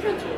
Thank you.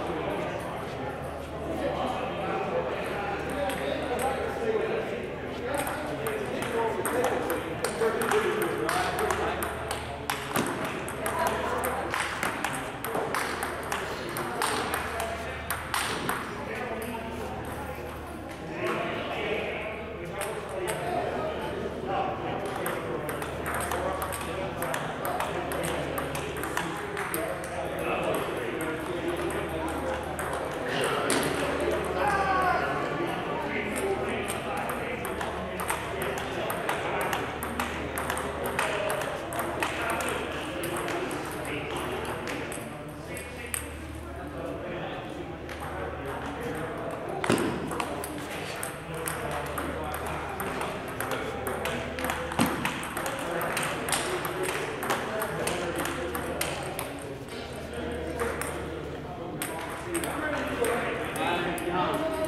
down.